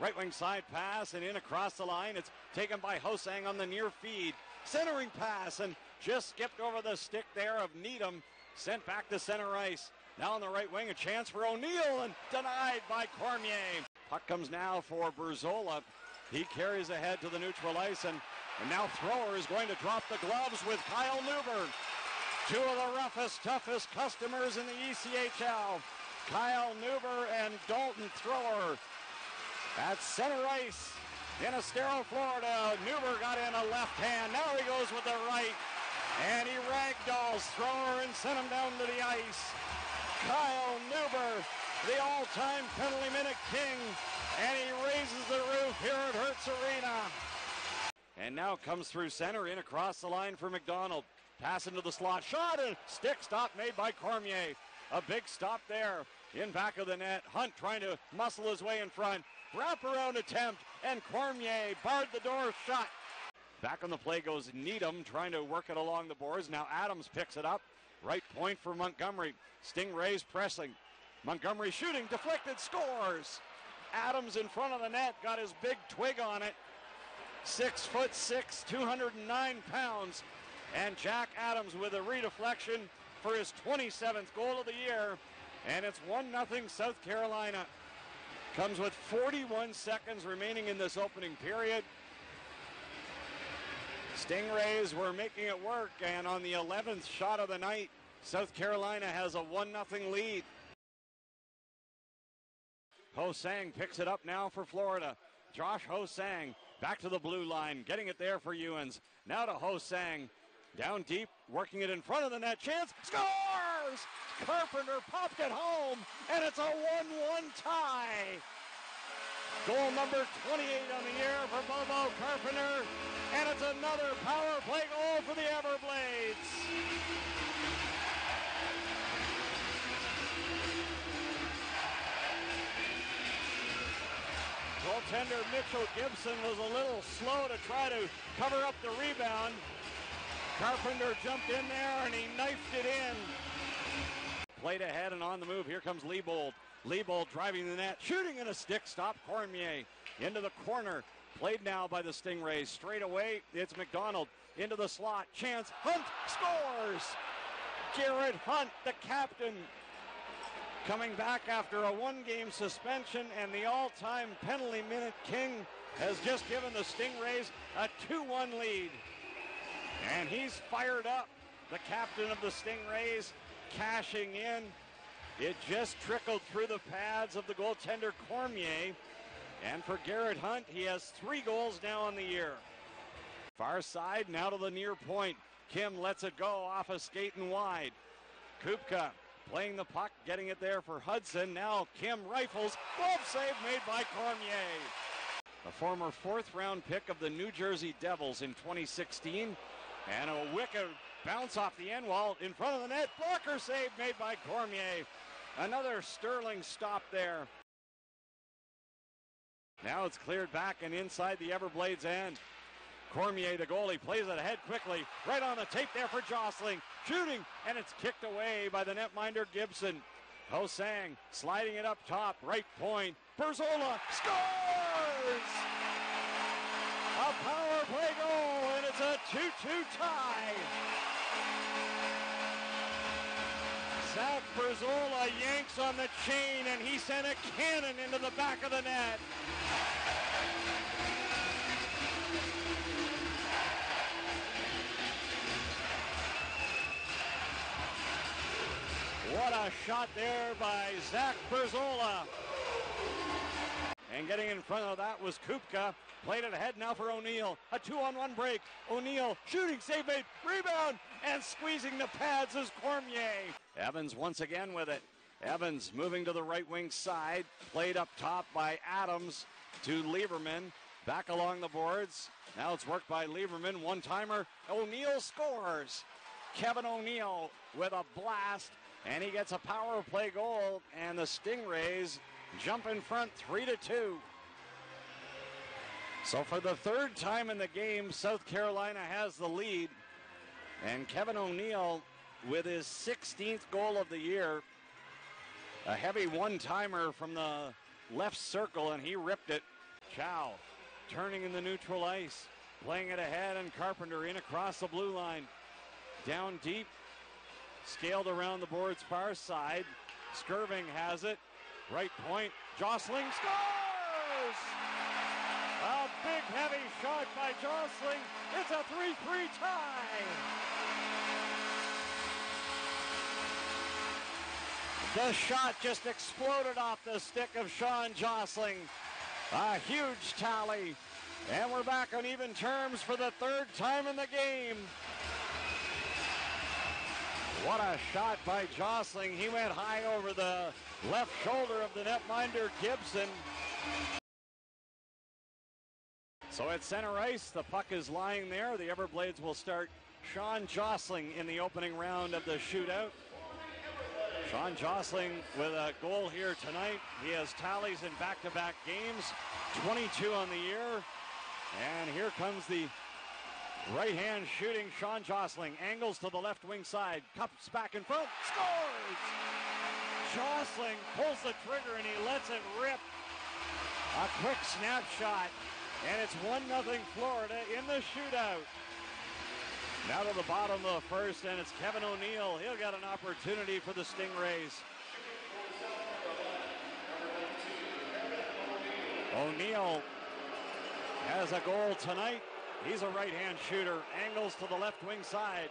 Right wing side pass and in across the line. It's taken by Hosang on the near feed. Centering pass and just skipped over the stick there of Needham. Sent back to center ice. Now on the right wing, a chance for O'Neill and denied by Cormier. Puck comes now for Berzola. He carries ahead to the neutral ice and, and now Thrower is going to drop the gloves with Kyle Neuber. Two of the roughest, toughest customers in the ECHL. Kyle Neuber and Dalton Thrower at center ice in Estero, Florida. Neuber got in a left hand. Now he goes with the right. And he ragdolls Thrower and sent him down to the ice. Kyle Neuber, the all-time penalty minute king, and he raises the roof here at Hertz Arena. And now comes through center in across the line for McDonald. Pass into the slot, shot and stick stop made by Cormier. A big stop there in back of the net. Hunt trying to muscle his way in front. Wraparound attempt, and Cormier barred the door shut. Back on the play goes Needham trying to work it along the boards. Now Adams picks it up. Right point for Montgomery. Stingrays pressing. Montgomery shooting, deflected, scores. Adams in front of the net, got his big twig on it. Six foot six, 209 pounds. And Jack Adams with a redeflection for his 27th goal of the year. And it's 1 0 South Carolina. Comes with 41 seconds remaining in this opening period. Stingrays were making it work, and on the 11th shot of the night, South Carolina has a 1 0 lead. Hosang picks it up now for Florida. Josh Hosang back to the blue line, getting it there for Ewens. Now to Hosang. Down deep, working it in front of the net. Chance, Carpenter popped it home, and it's a 1 1 tie. Goal number 28 on the year for Bobo Carpenter, and it's another power play goal for the Everblades. Goaltender Mitchell Gibson was a little slow to try to cover up the rebound. Carpenter jumped in there and he knifed it in. Played ahead and on the move. Here comes Leibold. Leibold driving the net, shooting in a stick stop. Cormier into the corner. Played now by the Stingrays. Straight away, it's McDonald into the slot. Chance. Hunt scores. Garrett Hunt, the captain, coming back after a one game suspension, and the all time penalty minute king has just given the Stingrays a 2 1 lead. And he's fired up, the captain of the Stingrays, cashing in. It just trickled through the pads of the goaltender Cormier. And for Garrett Hunt, he has three goals now on the year. Far side, now to the near point. Kim lets it go off a skate and wide. Kupka playing the puck, getting it there for Hudson. Now Kim rifles. Glove save made by Cormier. A former fourth round pick of the New Jersey Devils in 2016. And a wicked bounce off the end wall in front of the net. Blocker save made by Cormier. Another sterling stop there. Now it's cleared back and inside the Everblades end. Cormier, the goalie, plays it ahead quickly. Right on the tape there for Josling. Shooting, and it's kicked away by the netminder Gibson. Hosang sliding it up top, right point. Berzola scores! A power play goal, and it's a 2 2 tie. Berzola yanks on the chain, and he sent a cannon into the back of the net. What a shot there by Zach Berzola. Getting in front of that was Kupka. Played it ahead now for O'Neill. A two on one break. O'Neill shooting, save made, rebound, and squeezing the pads is Cormier. Evans once again with it. Evans moving to the right wing side. Played up top by Adams to Lieberman. Back along the boards. Now it's worked by Lieberman. One timer. O'Neill scores. Kevin O'Neill with a blast. And he gets a power play goal. And the Stingrays jump in front 3 to 2. So for the third time in the game, South Carolina has the lead. And Kevin O'Neill with his 16th goal of the year. A heavy one timer from the left circle, and he ripped it Chau turning in the neutral ice, playing it ahead, and Carpenter in across the blue line. Down deep, scaled around the board's far side. Skirving has it. Right point. Josling scores! A big heavy shot by Josling. It's a 3 3 tie. The shot just exploded off the stick of Sean Josling. A huge tally. And we're back on even terms for the third time in the game. What a shot by Josling. He went high over the left shoulder of the netminder Gibson. So at center ice, the puck is lying there. The Everblades will start Sean Josling in the opening round of the shootout. Sean Josling with a goal here tonight. He has tallies in back-to-back games, 22 on the year. And here comes the right hand shooting Sean Josling. Angles to the left wing side. Cups back in front. Scores! Josling pulls the trigger and he lets it rip. A quick snapshot. And it's 1 0 Florida in the shootout. Now to the bottom of the first, and it's Kevin O'Neill. He'll get an opportunity for the Stingrays. O'Neill has a goal tonight. He's a right-hand shooter. Angles to the left wing side.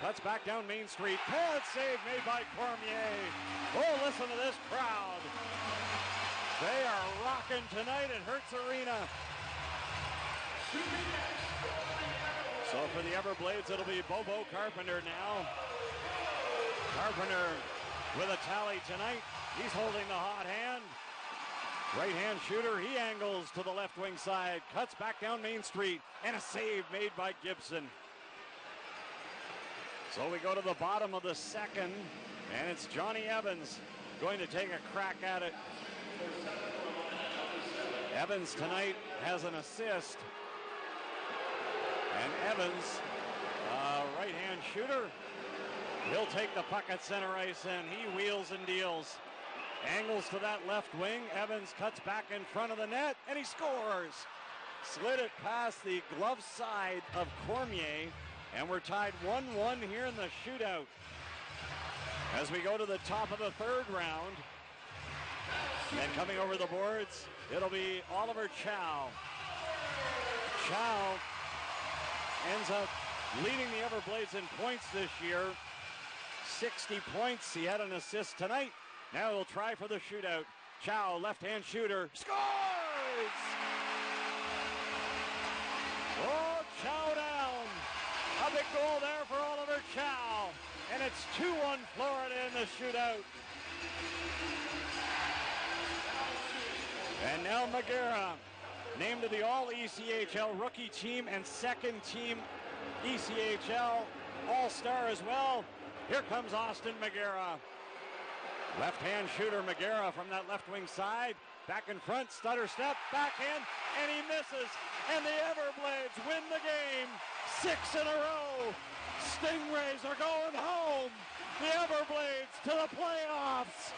Cuts back down Main Street. Pad save made by Cormier. Oh, listen to this crowd. They are rocking tonight at Hertz Arena. So for the Everblades, it'll be Bobo Carpenter now. Carpenter with a tally tonight. He's holding the hot hand. Right hand shooter, he angles to the left wing side, cuts back down Main Street, and a save made by Gibson. So we go to the bottom of the second, and it's Johnny Evans going to take a crack at it. Evans tonight has an assist. And Evans, uh, right hand shooter, he'll take the puck at center ice and he wheels and deals. Angles to that left wing. Evans cuts back in front of the net and he scores. Slid it past the glove side of Cormier, and we're tied 1 1 here in the shootout. As we go to the top of the third round, and coming over the boards, it'll be Oliver Chau. Chau ends up leading the Everblades in points this year. 60 points. He had an assist tonight. Now he'll try for the shootout. Chau, left hand shooter, scores! Oh, Chow down. A big goal there for Oliver Chau. And it's 2 1 Florida in the shootout. And now Magera, named to the All ECHL rookie team and second team ECHL All Star as well. Here comes Austin Magera. Left hand shooter Magera from that left wing side. Back in front, stutter step, backhand, and he misses. And the Everblades win the game. Six in a row. Stingrays are going home. The Everblades to the playoffs.